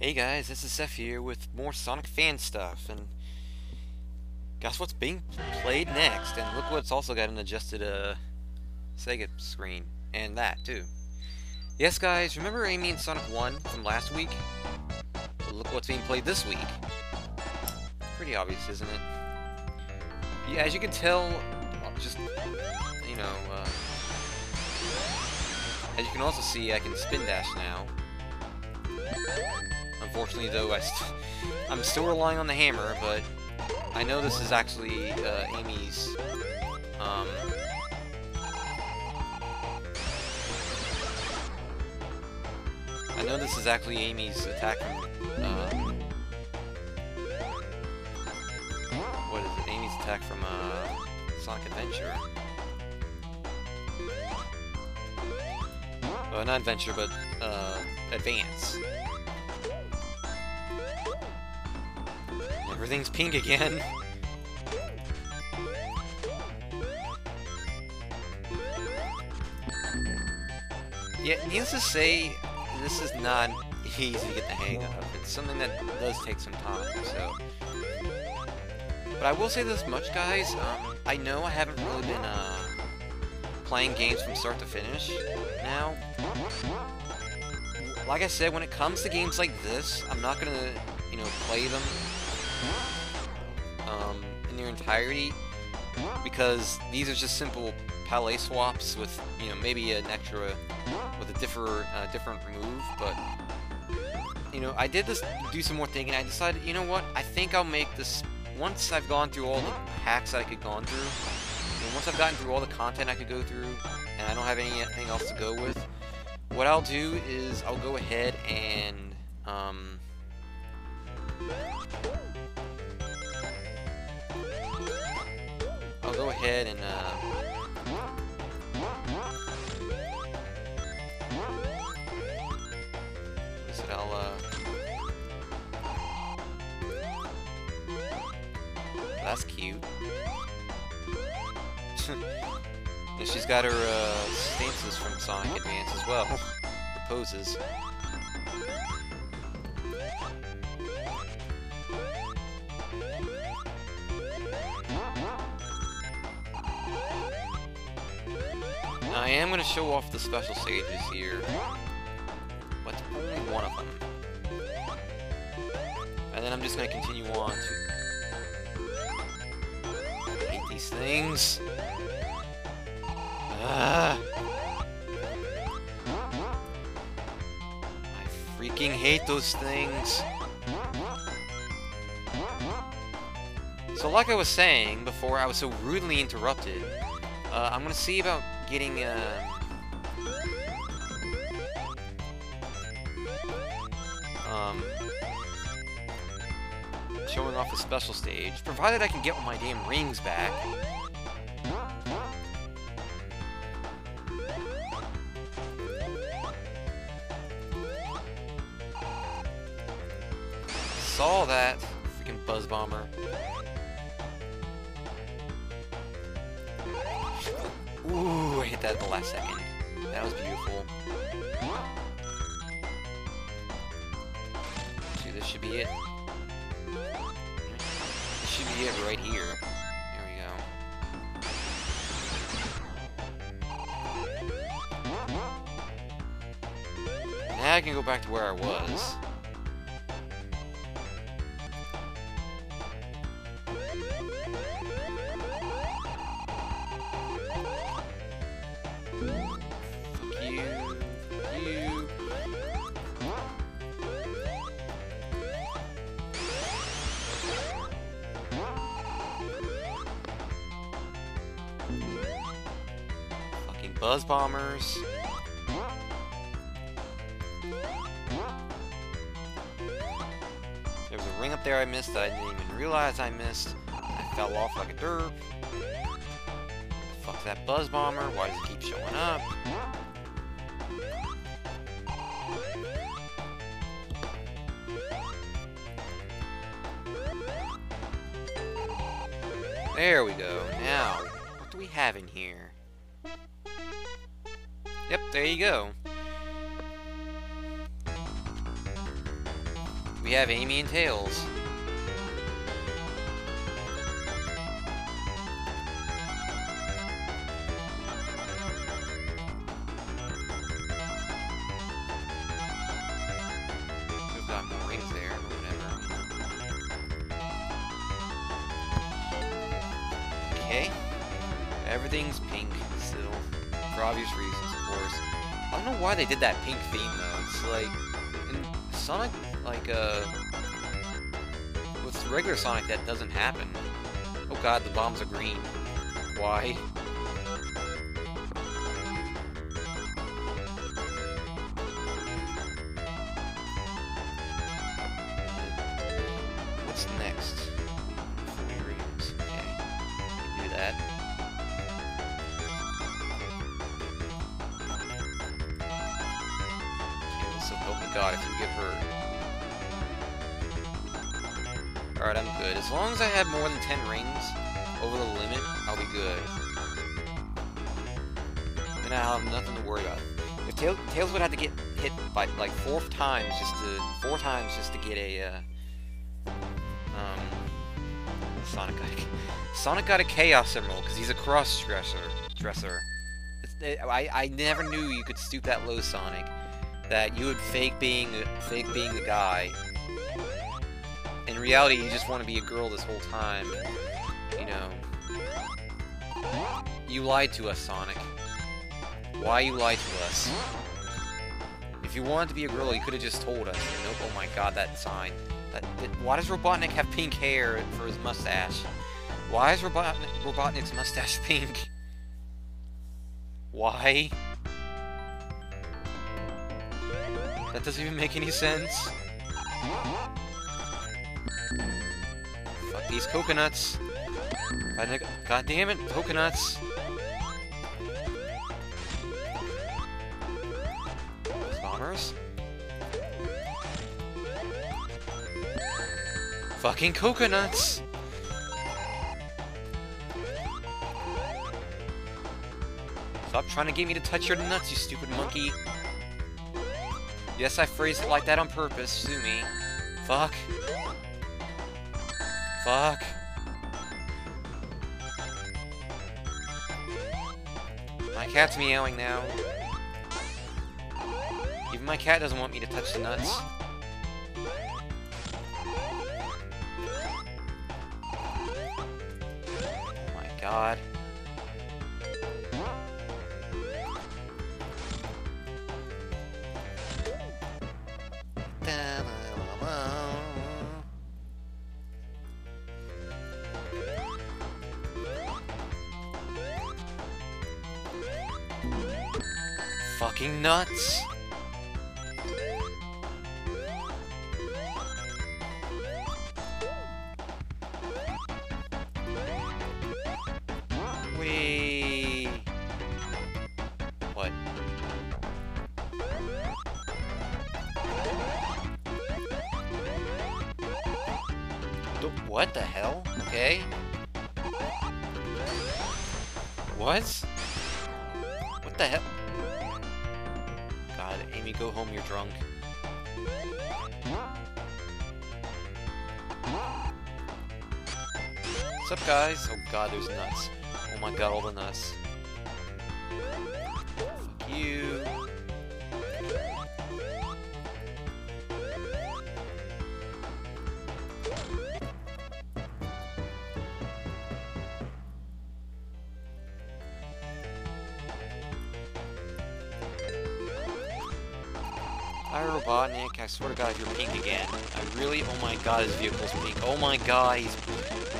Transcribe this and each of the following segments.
Hey guys, this is Seth here with more Sonic fan stuff, and guess what's being played next? And look what's also got an adjusted uh, Sega screen, and that too. Yes guys, remember Amy in Sonic 1 from last week? Well, look what's being played this week. Pretty obvious, isn't it? Yeah, as you can tell, just, you know, uh, as you can also see, I can spin dash now. Unfortunately, though, I st I'm still relying on the hammer, but I know this is actually uh, Amy's. Um, I know this is actually Amy's attack from. Uh, what is it? Amy's attack from uh, Sonic Adventure. Uh, not Adventure, but uh, Advance. Everything's pink again. Yeah, needless to say, this is not easy to get the hang of. It's something that does take some time, so... But I will say this much, guys, um, I know I haven't really been, uh, playing games from start to finish now. Like I said, when it comes to games like this, I'm not gonna, you know, play them um, in their entirety because these are just simple palette swaps with you know maybe an extra with a different uh, different move but you know I did this do some more thinking. I decided you know what? I think I'll make this once I've gone through all the hacks I could gone through and once I've gotten through all the content I could go through and I don't have anything else to go with what I'll do is I'll go ahead and um, go ahead and uh, I'll uh, that's cute. and she's got her uh, stances from Sonic Advance as well. her poses. I am going to show off the special stages here, but only one of them. And then I'm just going to continue on to... Hate these things. Ah. I freaking hate those things. So like I was saying before I was so rudely interrupted, uh, I'm gonna see about getting, uh, um, showing off a special stage, provided I can get my damn rings back. Saw that freaking buzz bomber. Ooh, I hit that at the last second. That was beautiful. See, this should be it. This should be it right here. There we go. Now I can go back to where I was. Buzz bombers. There was a ring up there I missed that I didn't even realize I missed. I fell off like a derp. Fuck that buzz bomber. Why does it keep showing up? There we go. Now, what do we have in here? Yep, there you go. we have Amy and Tails. Okay. Everything's pink still. For obvious reasons, I don't know why they did that pink theme though. It's like in Sonic like uh with regular Sonic that doesn't happen. Oh god, the bombs are green. Why? What's next? Okay. Do that. Help me God if you get hurt. Alright, I'm good. As long as I have more than 10 rings over the limit, I'll be good. Then I'll have nothing to worry about. If Tails, Tails would have to get hit by like four times just to four times just to get a uh, um Sonic got a, Sonic got a Chaos Emerald because he's a cross dresser. Dresser. It, I I never knew you could stoop that low, Sonic. That you would fake being fake being the guy. In reality, you just want to be a girl this whole time. You know. You lied to us, Sonic. Why you lied to us? If you wanted to be a girl, you could have just told us. Nope. Oh my God, that sign. That, that, why does Robotnik have pink hair for his mustache? Why is Robotnik, Robotnik's mustache pink? Why? That doesn't even make any sense. Fuck these coconuts. God, damn it, coconuts. Bombers. Fucking coconuts! Stop trying to get me to touch your nuts, you stupid monkey. Yes, I phrased it like that on purpose. Sue me. Fuck. Fuck. My cat's meowing now. Even my cat doesn't want me to touch the nuts. Oh my god. Fucking nuts! Wee. What? The- What the hell? Okay. What? What the hell? God, Amy, go home, you're drunk. What's up, guys? Oh god, there's nuts. Oh my god, all the nuts. Fuck you. Hi, Robotnik. I swear to God, you're pink again. I really, oh my God, his vehicle's pink. Oh my God, he's.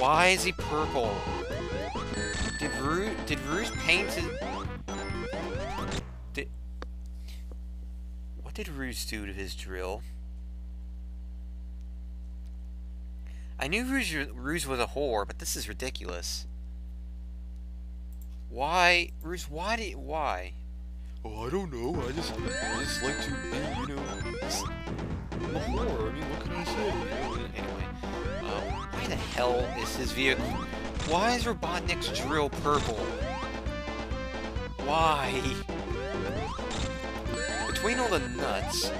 Why is he purple? Did Rouge, did Rouge paint his... Did... What did Rouge do to his drill? I knew Rouge was a whore, but this is ridiculous. Why, Rouge, why did, why? Oh, I don't know, I just, I just like to be, you know, a whore, I mean, what can I say? Anyway, um, why the hell is his vehicle... Why is Robotnik's drill purple? Why? Between all the nuts,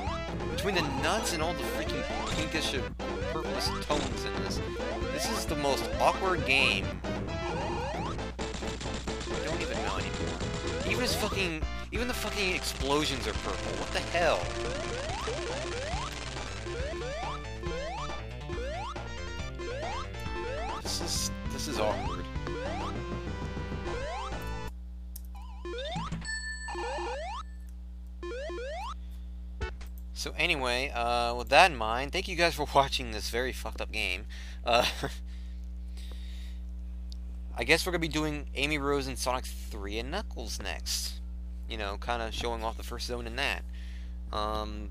between between the nuts and all the freaking pinkish and purplish tones in this, this is the most awkward game. His fucking, even the fucking explosions are purple. What the hell? This is, this is awkward. So anyway, uh, with that in mind, thank you guys for watching this very fucked up game. Uh, I guess we're going to be doing Amy Rose and Sonic 3 and Knuckles next. You know, kind of showing off the first zone in that. Um,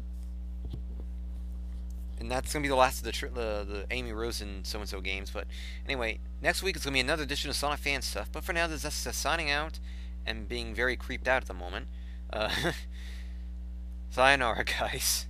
and that's going to be the last of the, the, the Amy Rose and so-and-so games. But anyway, next week it's going to be another edition of Sonic Fan stuff. But for now, this is us signing out and being very creeped out at the moment. Uh, sayonara, guys.